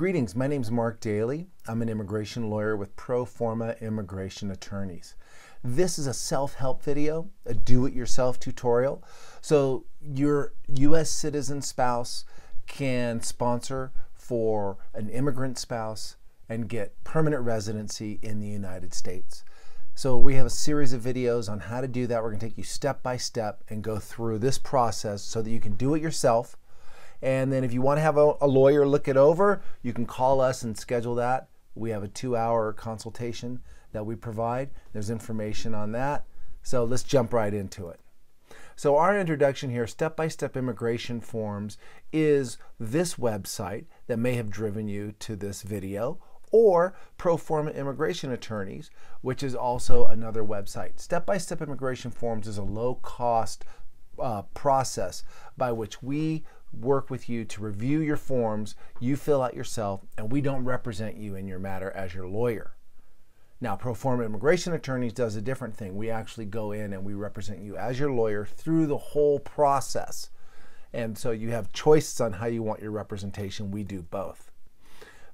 Greetings, my name is Mark Daly. I'm an immigration lawyer with Pro Forma Immigration Attorneys. This is a self-help video, a do-it-yourself tutorial. So your U.S. citizen spouse can sponsor for an immigrant spouse and get permanent residency in the United States. So we have a series of videos on how to do that. We're going to take you step by step and go through this process so that you can do it yourself and then if you want to have a, a lawyer look it over, you can call us and schedule that. We have a two hour consultation that we provide. There's information on that. So let's jump right into it. So our introduction here, step-by-step immigration forms, is this website that may have driven you to this video, or Pro Forma Immigration Attorneys, which is also another website. Step-by-step immigration forms is a low-cost uh, process by which we work with you to review your forms, you fill out yourself, and we don't represent you in your matter as your lawyer. Now, Pro Forma Immigration Attorneys does a different thing. We actually go in and we represent you as your lawyer through the whole process. And so you have choices on how you want your representation. We do both.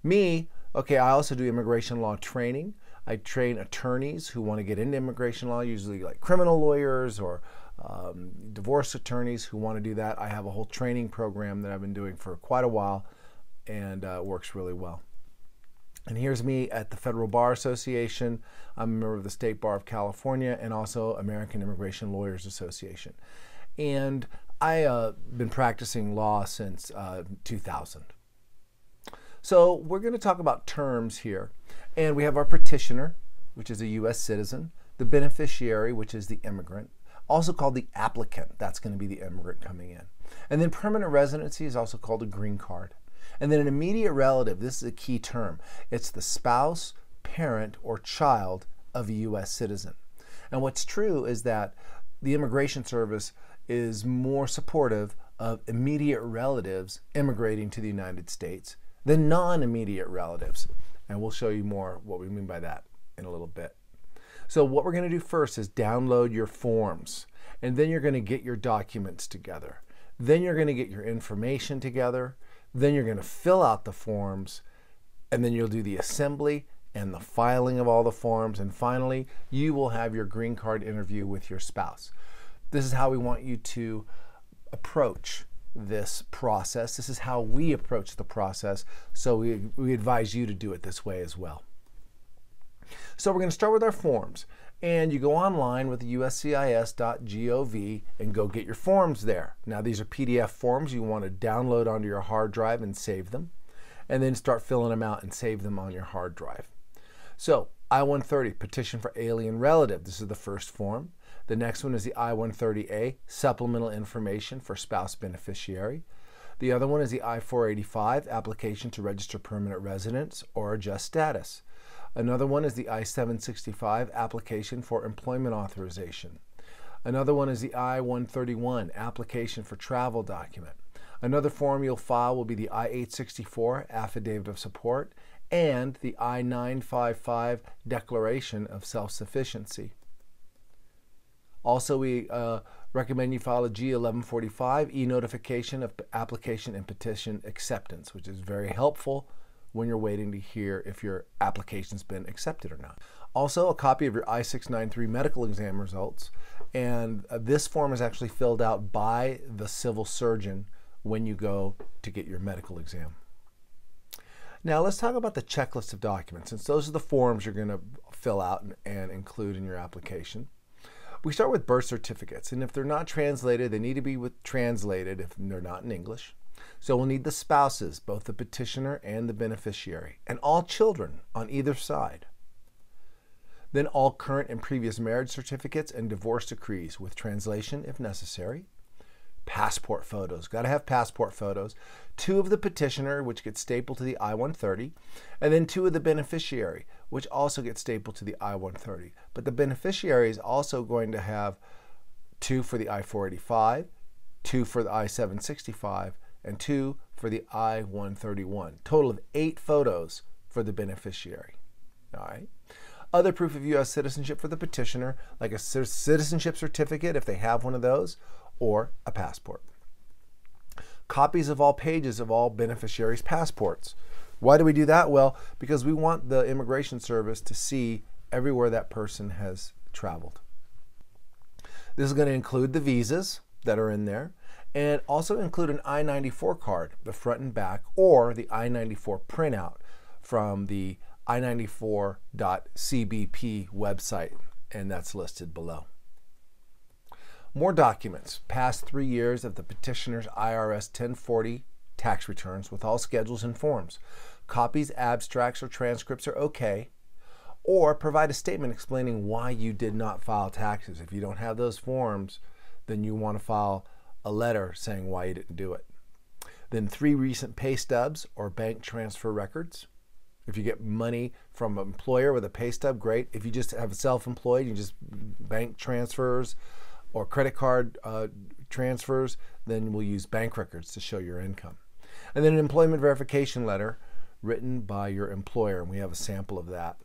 Me, okay, I also do immigration law training. I train attorneys who want to get into immigration law, usually like criminal lawyers or um, divorce attorneys who want to do that. I have a whole training program that I've been doing for quite a while and uh, works really well. And here's me at the Federal Bar Association. I'm a member of the State Bar of California and also American Immigration Lawyers Association. And I've uh, been practicing law since uh, 2000. So we're going to talk about terms here. And we have our petitioner, which is a U.S. citizen, the beneficiary, which is the immigrant, also called the applicant. That's going to be the immigrant coming in. And then permanent residency is also called a green card. And then an immediate relative, this is a key term. It's the spouse, parent, or child of a U.S. citizen. And what's true is that the Immigration Service is more supportive of immediate relatives immigrating to the United States than non immediate relatives. And we'll show you more what we mean by that in a little bit. So what we're going to do first is download your forms and then you're going to get your documents together. Then you're going to get your information together. Then you're going to fill out the forms and then you'll do the assembly and the filing of all the forms. And finally, you will have your green card interview with your spouse. This is how we want you to approach this process. This is how we approach the process. So we, we advise you to do it this way as well. So we're going to start with our forms. And you go online with uscis.gov and go get your forms there. Now these are PDF forms you want to download onto your hard drive and save them. And then start filling them out and save them on your hard drive. So I-130, petition for alien relative. This is the first form. The next one is the I-130A, supplemental information for spouse beneficiary. The other one is the I-485, application to register permanent residence or adjust status. Another one is the I-765 application for employment authorization. Another one is the I-131 application for travel document. Another form you'll file will be the I-864 affidavit of support and the I-955 declaration of self-sufficiency. Also, we uh, recommend you file a G1145 e-notification of application and petition acceptance, which is very helpful when you're waiting to hear if your application's been accepted or not. Also, a copy of your I-693 medical exam results. And uh, this form is actually filled out by the civil surgeon when you go to get your medical exam. Now let's talk about the checklist of documents, since those are the forms you're going to fill out and, and include in your application. We start with birth certificates, and if they're not translated, they need to be with, translated if they're not in English. So we'll need the spouses, both the petitioner and the beneficiary, and all children on either side. Then all current and previous marriage certificates and divorce decrees with translation if necessary. Passport photos, got to have passport photos. Two of the petitioner, which gets stapled to the I-130, and then two of the beneficiary, which also gets stapled to the I-130. But the beneficiary is also going to have two for the I-485, two for the I-765, and two for the I-131. Total of eight photos for the beneficiary. All right. Other proof of U.S. citizenship for the petitioner, like a citizenship certificate if they have one of those, or a passport. Copies of all pages of all beneficiaries' passports. Why do we do that? Well, because we want the immigration service to see everywhere that person has traveled. This is going to include the visas that are in there and also include an I 94 card, the front and back, or the I 94 printout from the i94.cbp website, and that's listed below. More documents, past three years of the petitioner's IRS 1040 tax returns with all schedules and forms. Copies, abstracts, or transcripts are okay, or provide a statement explaining why you did not file taxes. If you don't have those forms, then you want to file a letter saying why you didn't do it. Then three recent pay stubs or bank transfer records. If you get money from an employer with a pay stub, great. If you just have self-employed, you just bank transfers, or credit card uh, transfers, then we'll use bank records to show your income. And then an employment verification letter written by your employer, and we have a sample of that.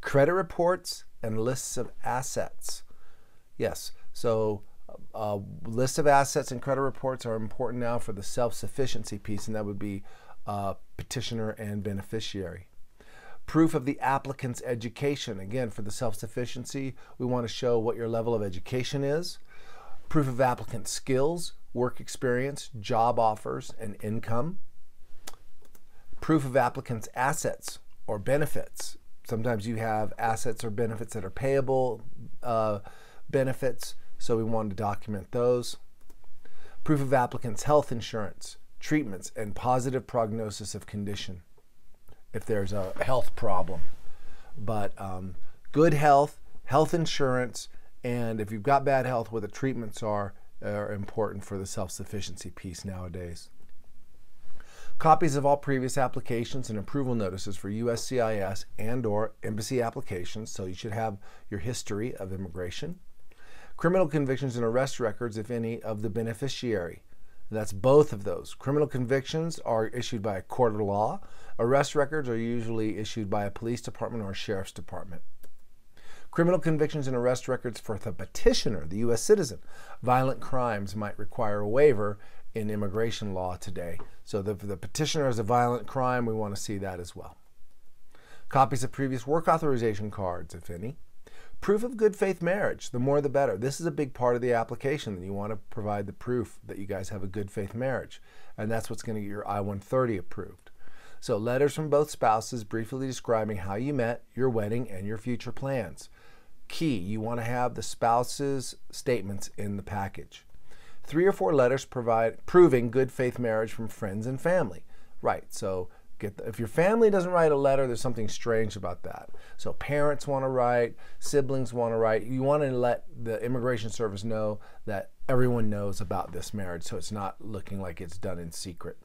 Credit reports and lists of assets. Yes, so uh, list of assets and credit reports are important now for the self-sufficiency piece, and that would be uh, petitioner and beneficiary. Proof of the applicant's education. Again, for the self-sufficiency, we want to show what your level of education is. Proof of applicant skills, work experience, job offers, and income. Proof of applicant's assets or benefits. Sometimes you have assets or benefits that are payable uh, benefits, so we want to document those. Proof of applicant's health insurance, treatments, and positive prognosis of condition if there's a health problem. But um, good health, health insurance, and if you've got bad health, what the treatments are, are important for the self-sufficiency piece nowadays. Copies of all previous applications and approval notices for USCIS and or embassy applications, so you should have your history of immigration. Criminal convictions and arrest records, if any, of the beneficiary. That's both of those. Criminal convictions are issued by a court of law. Arrest records are usually issued by a police department or a sheriff's department. Criminal convictions and arrest records for the petitioner, the U.S. citizen. Violent crimes might require a waiver in immigration law today. So if the petitioner has a violent crime, we want to see that as well. Copies of previous work authorization cards, if any. Proof of good faith marriage, the more the better. This is a big part of the application that you want to provide the proof that you guys have a good faith marriage. And that's what's going to get your I-130 approved. So letters from both spouses briefly describing how you met, your wedding, and your future plans. Key, you want to have the spouse's statements in the package. Three or four letters provide proving good faith marriage from friends and family. Right, so the, if your family doesn't write a letter, there's something strange about that. So parents want to write, siblings want to write. You want to let the immigration service know that everyone knows about this marriage, so it's not looking like it's done in secret.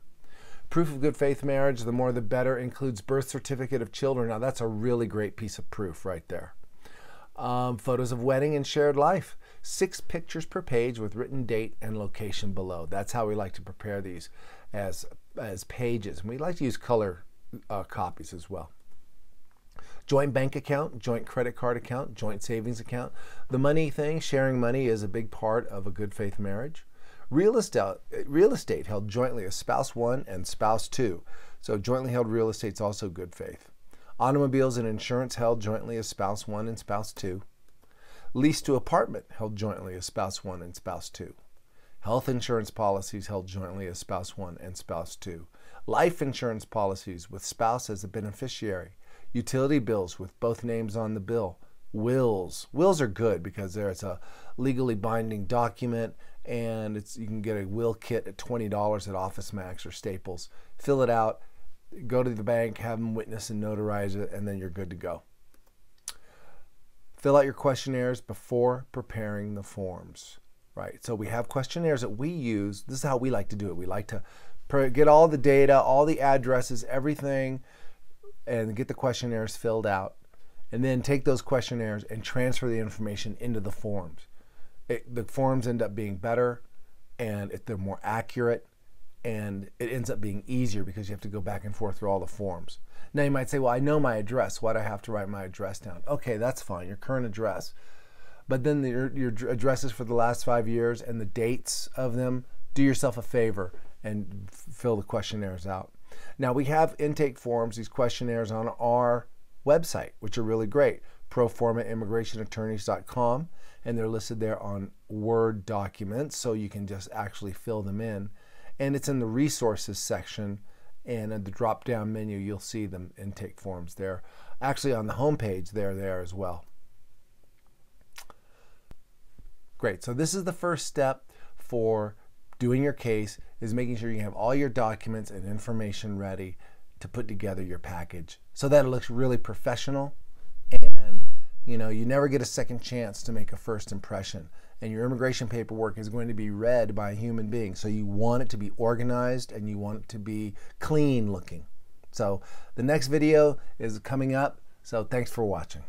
Proof of good faith marriage, the more the better, includes birth certificate of children. Now that's a really great piece of proof right there. Um, photos of wedding and shared life. Six pictures per page with written date and location below. That's how we like to prepare these as as pages. And we like to use color uh, copies as well. Joint bank account, joint credit card account, joint savings account. The money thing, sharing money is a big part of a good faith marriage. Real estate, real estate held jointly as spouse one and spouse two. So jointly held real estate is also good faith. Automobiles and insurance held jointly as spouse one and spouse two. Lease to apartment held jointly as spouse one and spouse two. Health insurance policies held jointly as spouse one and spouse two. Life insurance policies with spouse as a beneficiary. Utility bills with both names on the bill. Wills. Wills are good because there's a legally binding document and it's you can get a will kit at $20 at Office Max or Staples. Fill it out, go to the bank, have them witness and notarize it, and then you're good to go. Fill out your questionnaires before preparing the forms right? So we have questionnaires that we use. This is how we like to do it. We like to get all the data, all the addresses, everything, and get the questionnaires filled out. And then take those questionnaires and transfer the information into the forms. It, the forms end up being better and it, they're more accurate and it ends up being easier because you have to go back and forth through all the forms. Now you might say, well, I know my address. Why do I have to write my address down? Okay, that's fine. Your current address but then the, your, addresses for the last five years and the dates of them, do yourself a favor and fill the questionnaires out. Now we have intake forms, these questionnaires on our website, which are really great, proformaimmigrationattorneys.com, and they're listed there on Word documents, so you can just actually fill them in. And it's in the resources section, and in the drop down menu, you'll see them intake forms there. Actually, on the home page, they're there as well. Great, so this is the first step for doing your case is making sure you have all your documents and information ready to put together your package. So that it looks really professional and you know you never get a second chance to make a first impression. And your immigration paperwork is going to be read by a human being. So you want it to be organized and you want it to be clean looking. So the next video is coming up. So thanks for watching